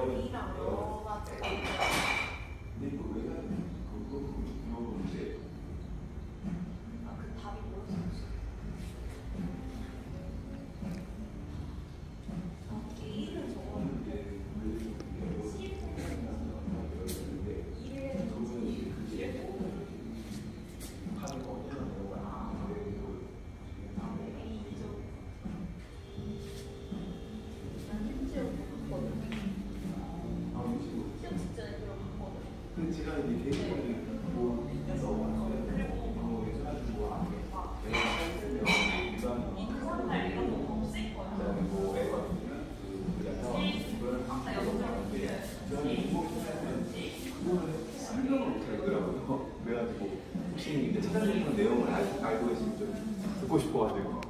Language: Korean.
Oh, you know, all about the 흥지가 이제 데리고 오는 그 일도 없는데, 뭐, 이거를 찾아주고 나면 내가 할수 혹시 이제 찾아주는 내용을 알고 계시면 듣고 싶어가지고.